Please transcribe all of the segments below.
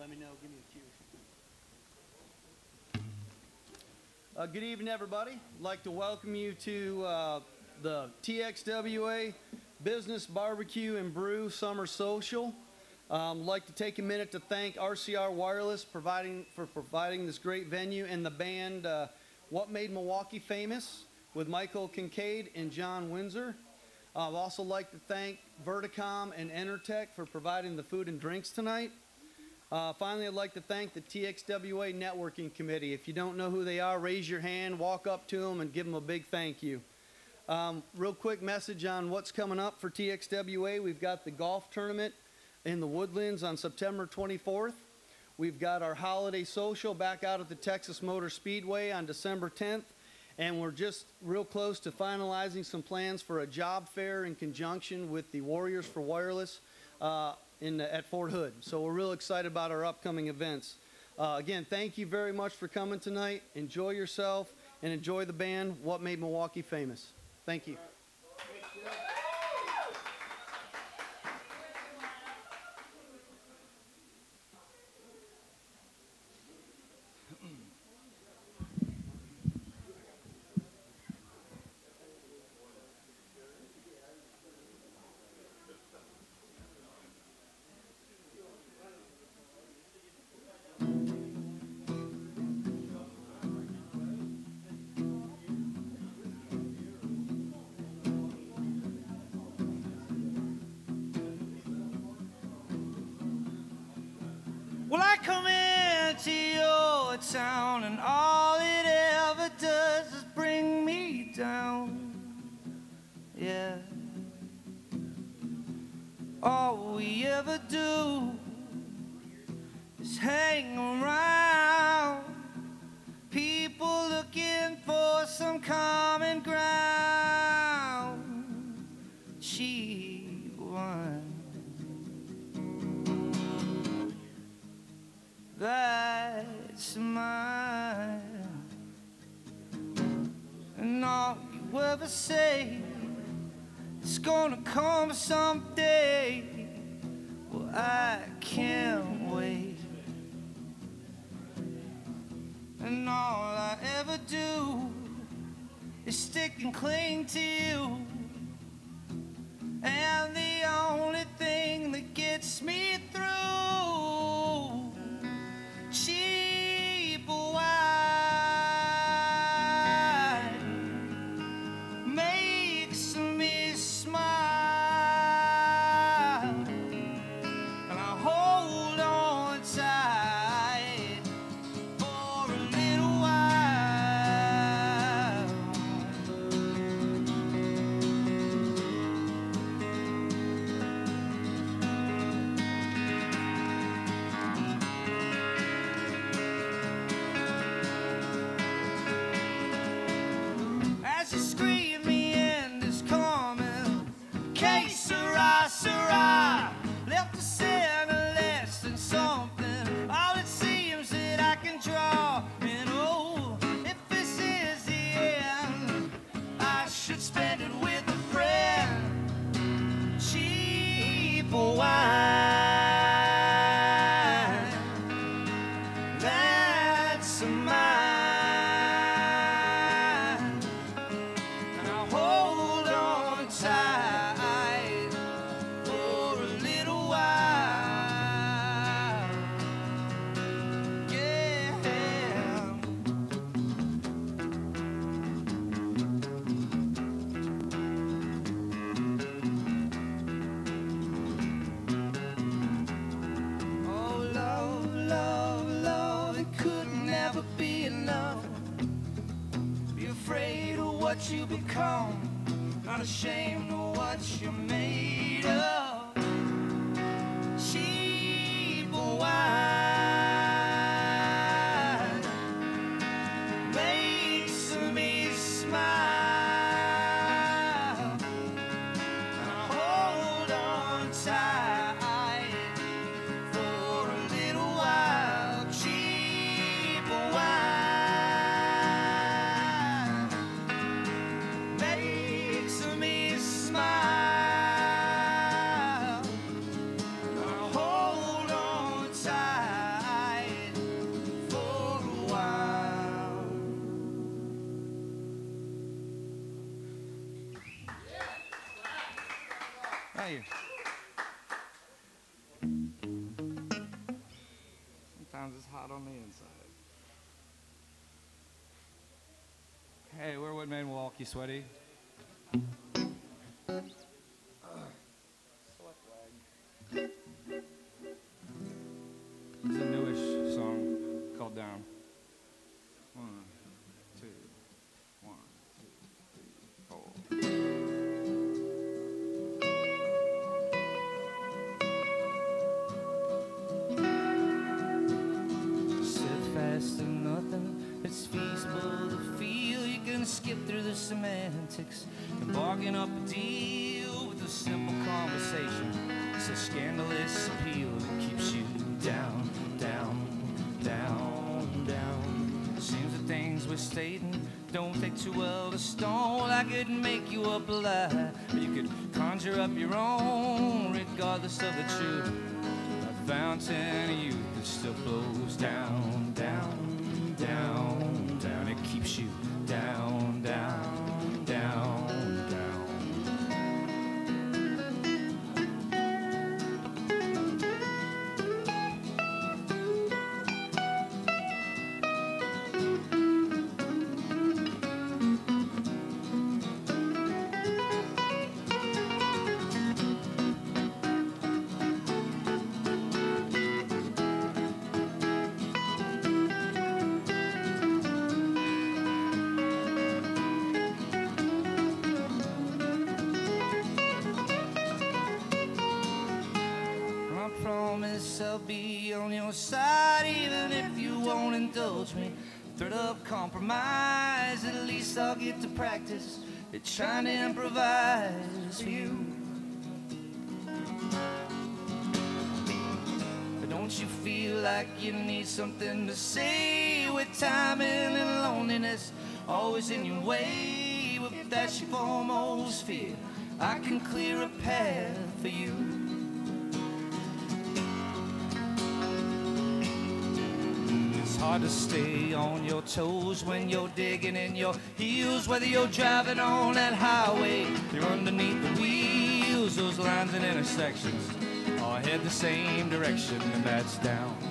Let me know. Give me a cue. Uh, good evening, everybody. I'd like to welcome you to uh, the TXWA Business Barbecue and Brew Summer Social. Um, like to take a minute to thank RCR Wireless providing for providing this great venue and the band uh, What Made Milwaukee Famous with Michael Kingcaid and John Windsor. I'd also like to thank Verticom and Entertech for providing the food and drinks tonight. Uh, finally, I'd like to thank the TXWA Networking Committee. If you don't know who they are, raise your hand, walk up to them, and give them a big thank you. Um, real quick message on what's coming up for TXWA. We've got the golf tournament in the Woodlands on September 24th. We've got our holiday social back out at the Texas Motor Speedway on December 10th. And we're just real close to finalizing some plans for a job fair in conjunction with the Warriors for Wireless uh, in at Fort Hood. So we're real excited about our upcoming events. Uh, again, thank you very much for coming tonight. Enjoy yourself and enjoy the band, What Made Milwaukee Famous. Thank you. Mine. And all you ever say is gonna come someday. Well, I can't wait. And all I ever do is stick and cling to you. Sweaty. Semantics and bargain up a deal with a simple conversation. It's a scandalous appeal that keeps you down, down, down, down. Seems the things we're stating don't take too well to stone. I could make you up a lie, or you could conjure up your own, regardless of the truth. A fountain of youth that still flows down, down, be on your side even if you won't indulge me. Threat of compromise, at least I'll get to practice at trying to improvise for you. But don't you feel like you need something to say with timing and loneliness always in your way? If that's your foremost fear, I can clear a path for you. Hard to stay on your toes when you're digging in your heels, whether you're driving on that highway, you're underneath the wheels, those lines and intersections all head the same direction, and that's down, down,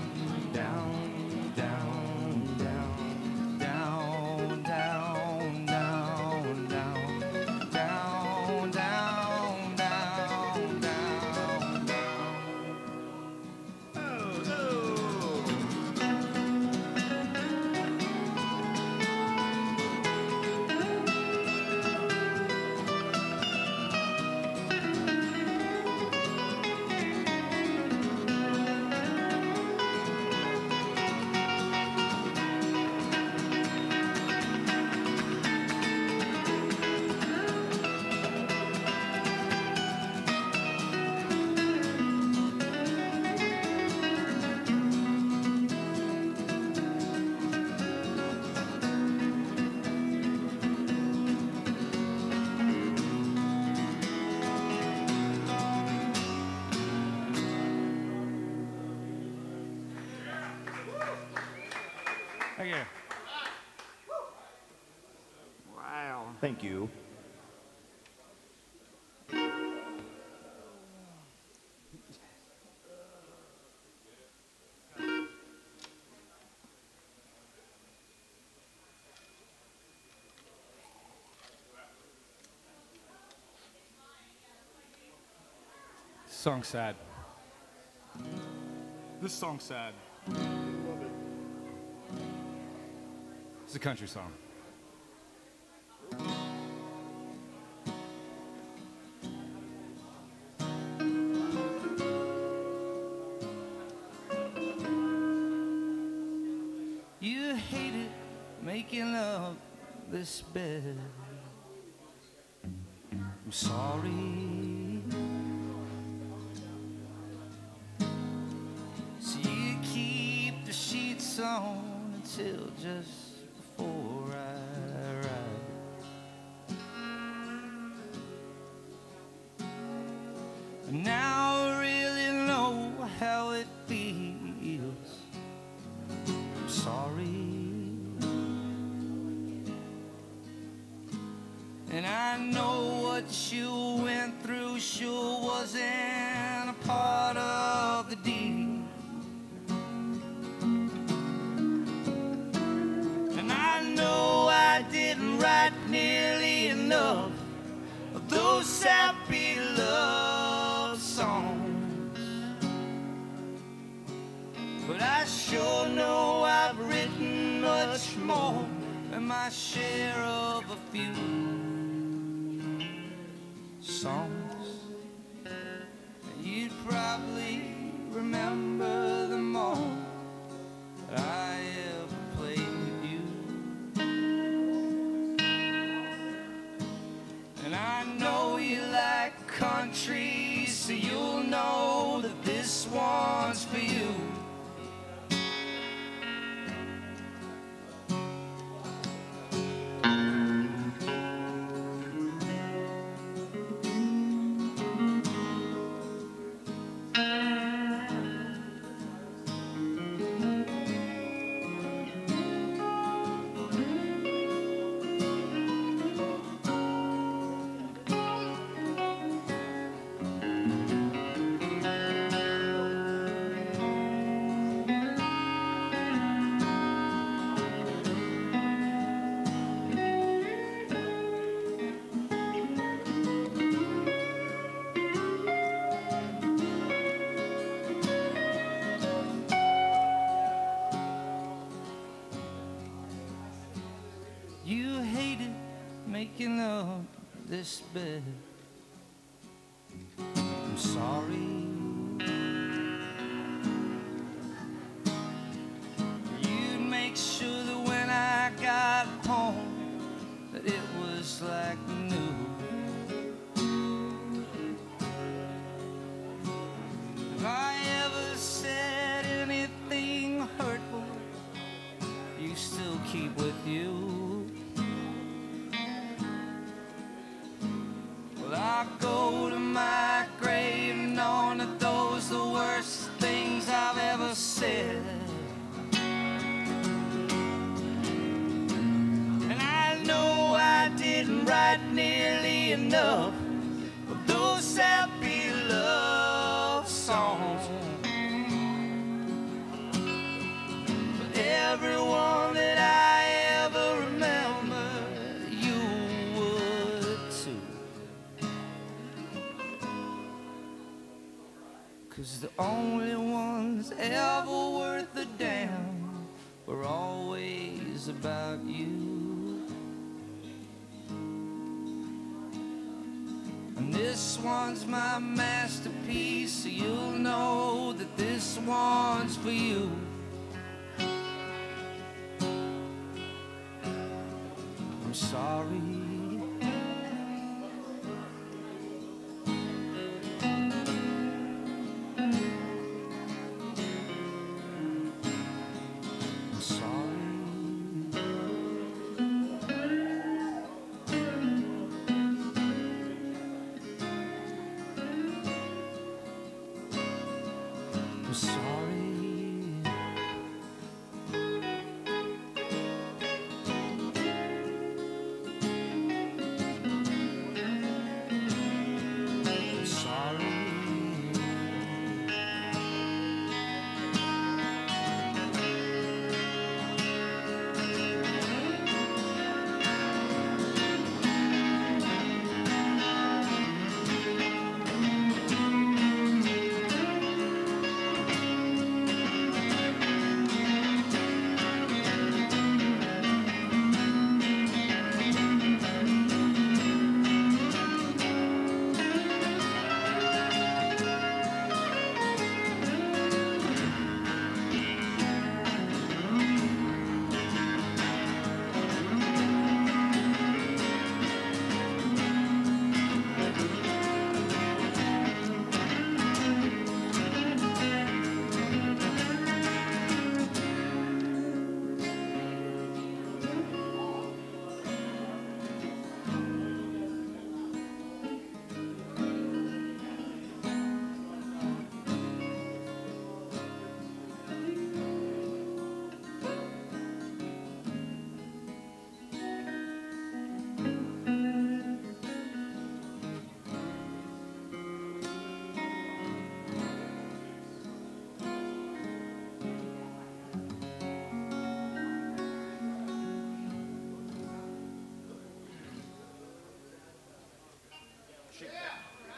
Thank you. Song's sad. This song's sad. It's a country song. Wasn't part of the deed. And I know I didn't write nearly enough of those happy love songs. But I sure know I've written much more than my share of a few songs. That making up this bed. Enough of those happy love songs. But everyone that I ever remember, you would too. Cause the only one's my masterpiece, so you'll know that this one's for you. I'm sorry.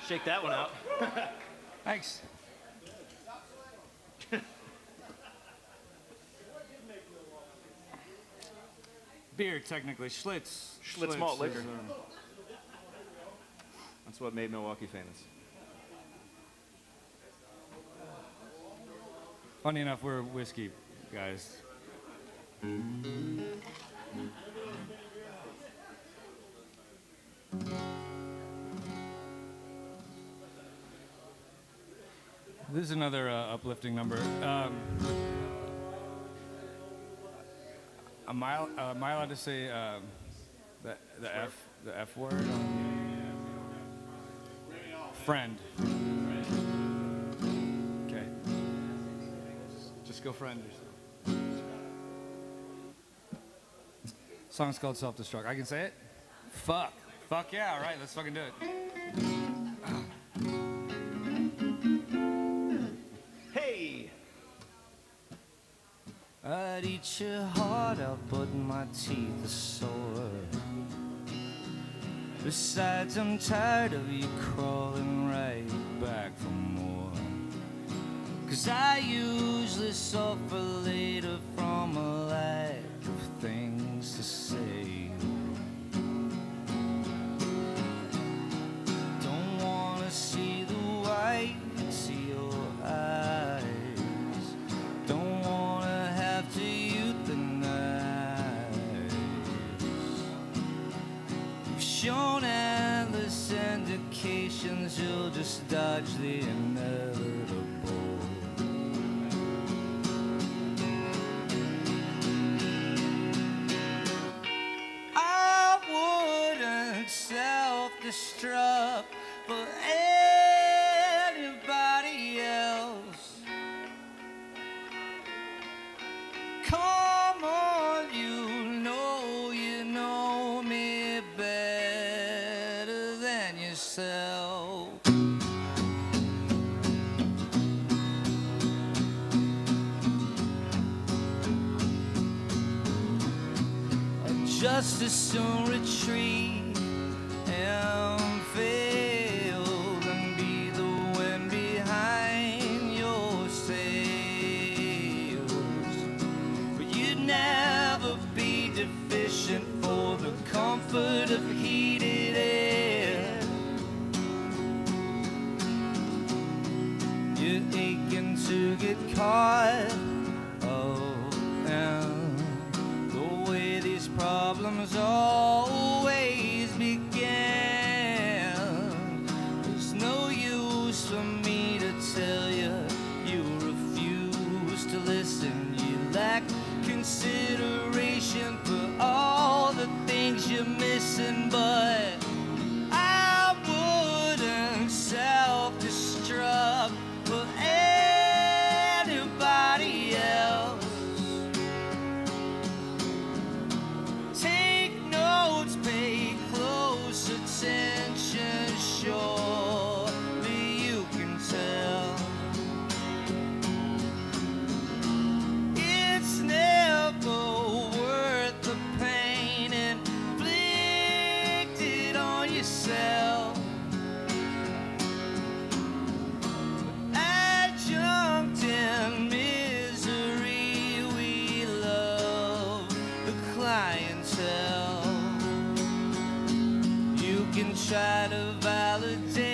Shake that one out. Thanks. Beer, technically. Schlitz. Schlitz malt is, liquor. um, That's what made Milwaukee famous. Funny enough, we're whiskey guys. This is another uh, uplifting number. Um, am, I, uh, am I allowed to say um, the, the F the F word? Friend. Okay. Just go friend. Song's called Self Destruct. I can say it? Fuck. Fuck yeah, alright, let's fucking do it. Your heart out, but my teeth are sore. Besides, I'm tired of you crawling right back for more. Cause I usually suffer later from a lack of things to say. You'll just dodge the inevitable. As soon retreat and fail than be the wind behind your sails. But you'd never be deficient for the comfort of heated air. You're aching to get caught. Problems always try to validate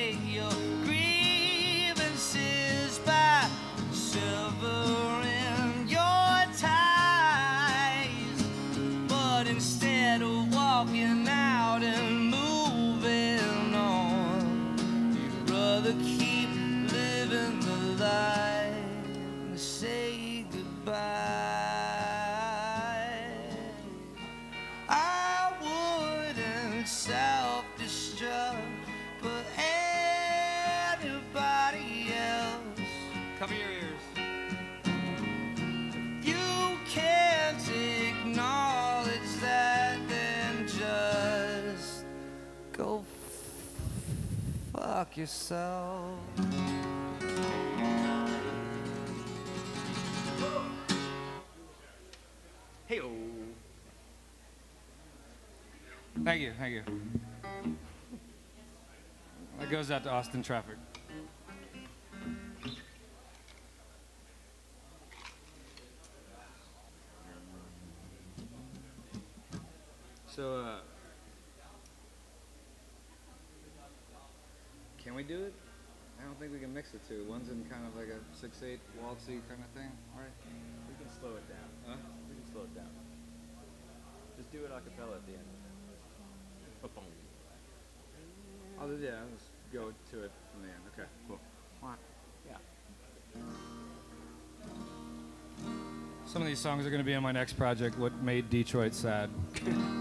yourself. Hey, Thank you, thank you. That goes out to Austin Traffic. So, uh, we do it? I don't think we can mix the two. One's in kind of like a six-eight waltzy kind of thing. All right. We can slow it down. Huh? We can slow it down. Just do it a cappella at the end. Ba-boom. I'll yeah, I'll just go to it from the end. Okay, cool. Yeah. Some of these songs are going to be on my next project, What Made Detroit Sad.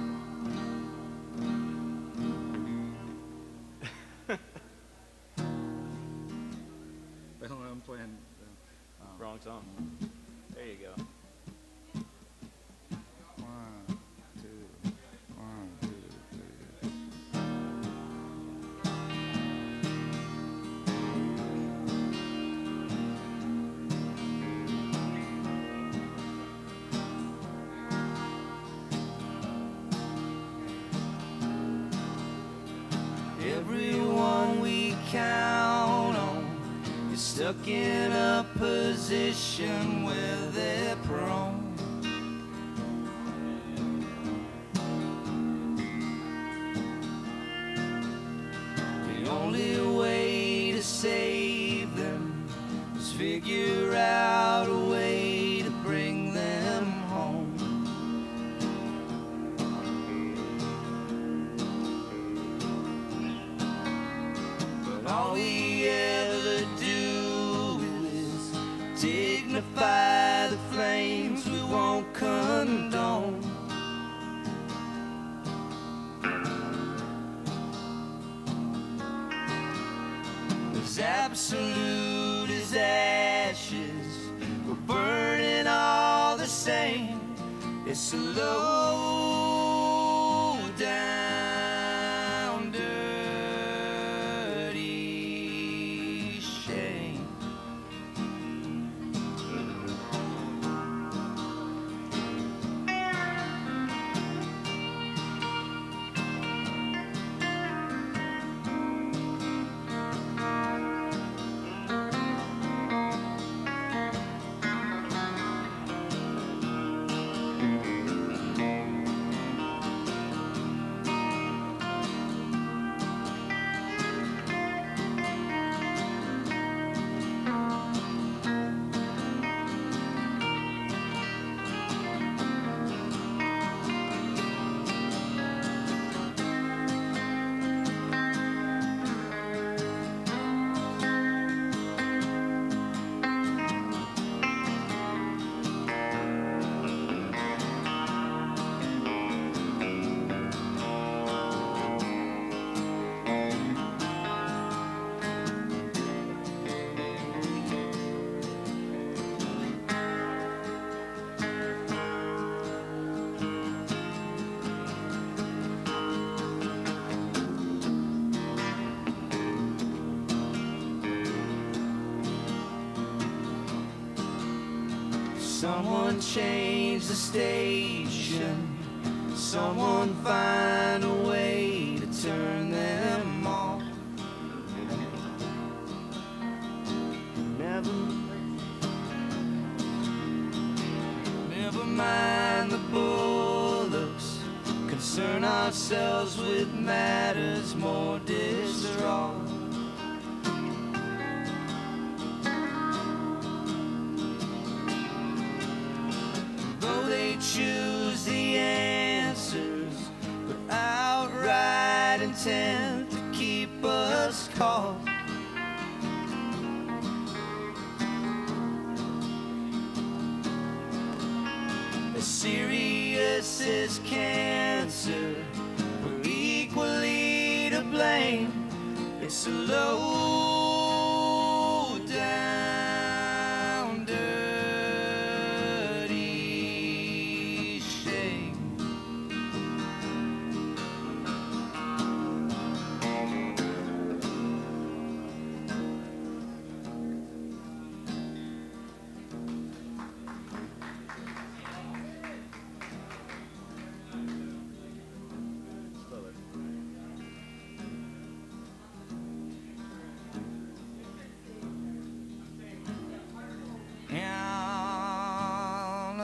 stuck in a position where they're prone. It's Someone change the station. Someone find a way to turn them off. Never, never mind the bullocks. Concern ourselves with matters more A low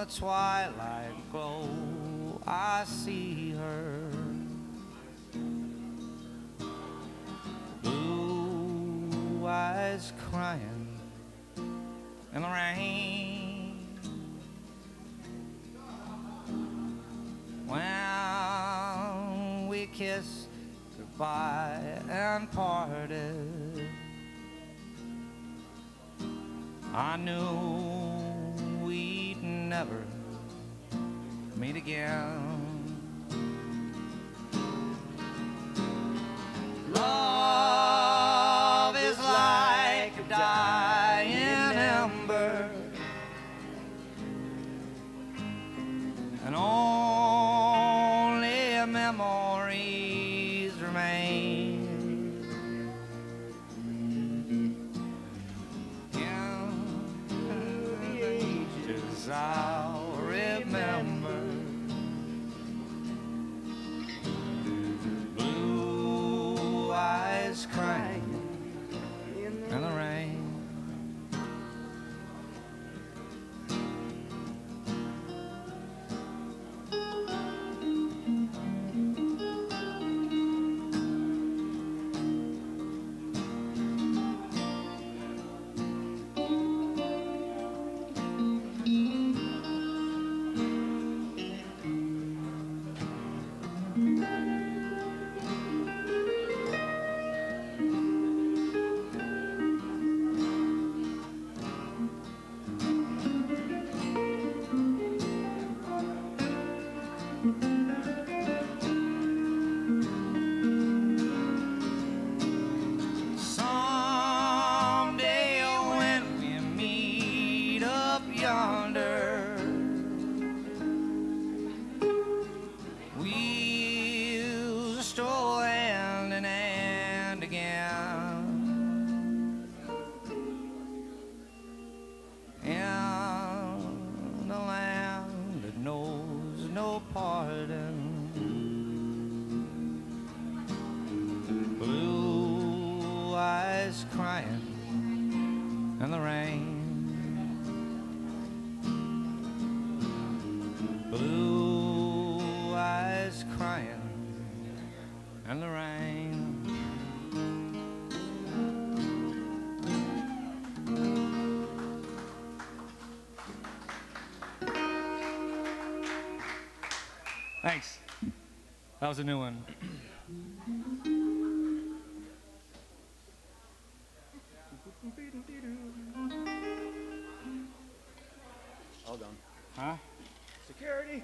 the twilight glow, I see her. Blue eyes crying in the rain. When we kissed goodbye and parted, I knew again. Was a new one. All done. Huh? Security.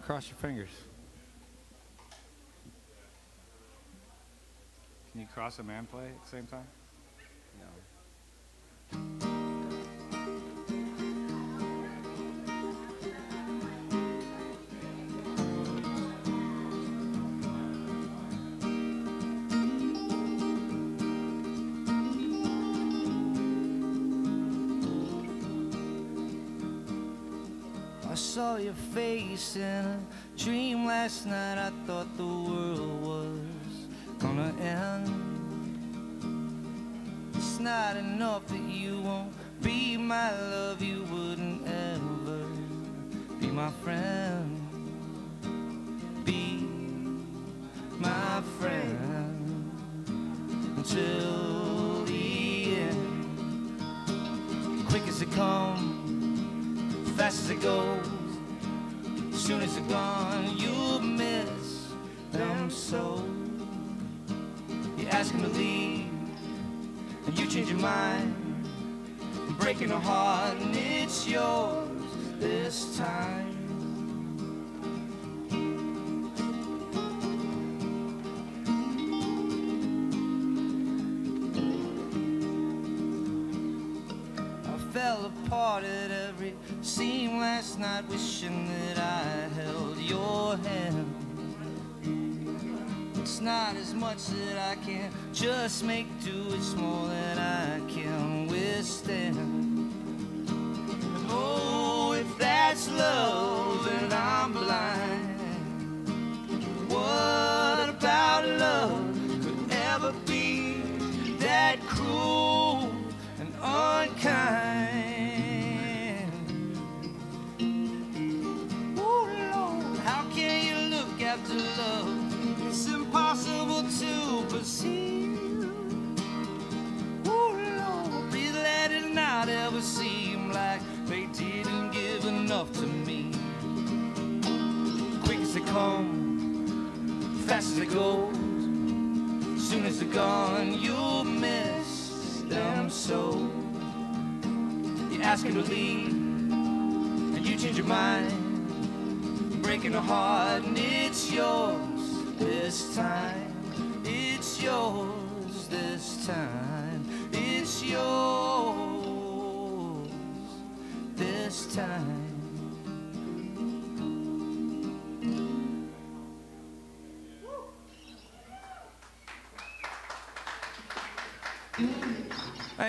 Cross your fingers. Can you cross a man play at the same time? No. I saw your face in a dream last night. I thought the fast as it goes. Soon as they're gone, you'll miss them so. You ask them to leave, and you change your mind. I'm Breaking a heart, and it's yours this time. Much that I can just make do, it's more than I can withstand.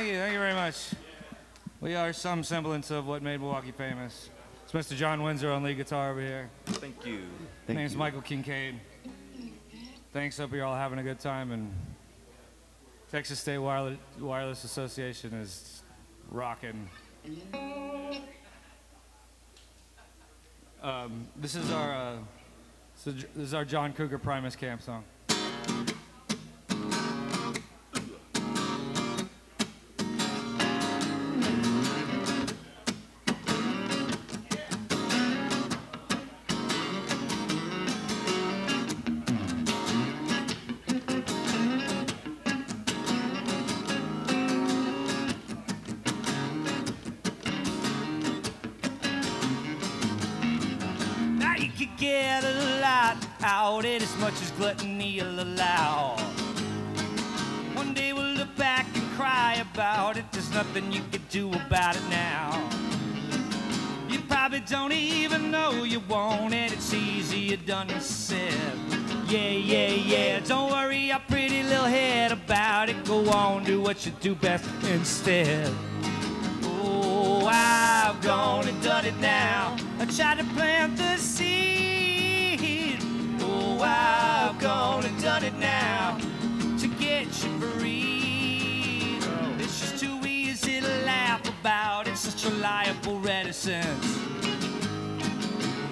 Thank you, thank you very much. We are some semblance of what made Milwaukee famous. It's Mr. John Windsor on lead guitar over here. Thank you. My name's Michael Kingcaid. Thanks, hope you're all having a good time. And Texas State Wireless, Wireless Association is rocking. Um, this is our uh, so this is our John Cougar Primus camp song. Much as gluttony will allow. One day we'll look back and cry about it. There's nothing you can do about it now. You probably don't even know you want it. It's easier done than said. Yeah, yeah, yeah. Don't worry your pretty little head about it. Go on, do what you do best instead. Oh, I've gone and done it now. I tried to plant the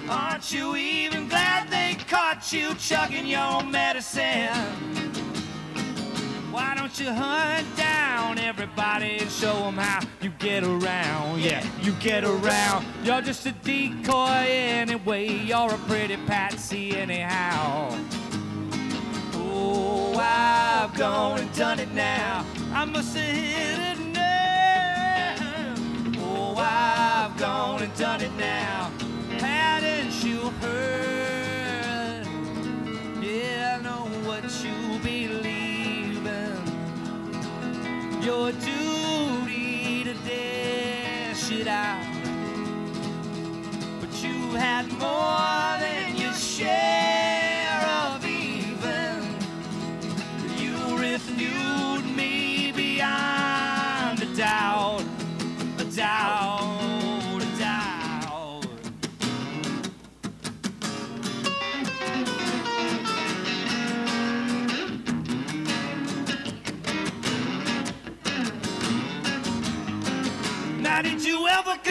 Aren't you even glad they caught you chugging your medicine? Why don't you hunt down everybody and show them how you get around? Yeah, you get around. You're just a decoy anyway. You're a pretty patsy anyhow. Oh, I've gone and done it now. I must have hit I've gone and done it now. Hadn't you heard? Yeah, I know what you believe in. Your duty to dash it out. But you had more than your share of even. You reviewed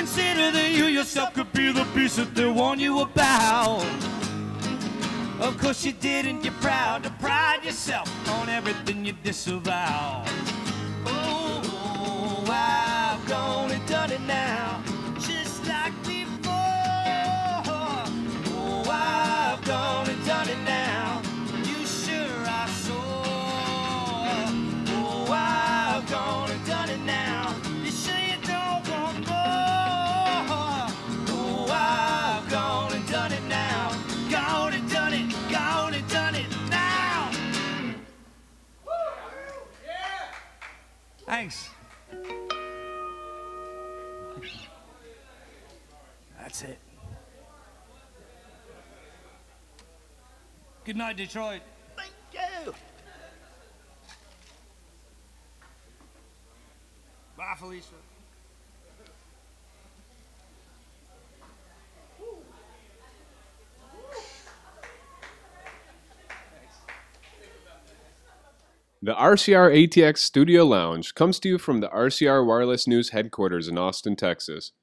consider that you yourself could be the beast that they warn you about? Of course you didn't, you're proud to pride yourself on everything you disavow. Oh, I've gone and done it now, Good night, Detroit. Thank you. Bye, Felicia. The RCR ATX Studio Lounge comes to you from the RCR Wireless News headquarters in Austin, Texas.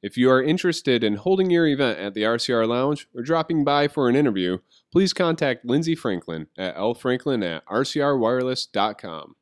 If you are interested in holding your event at the RCR Lounge or dropping by for an interview, please contact Lindsay Franklin at lfranklin at rcrwireless.com.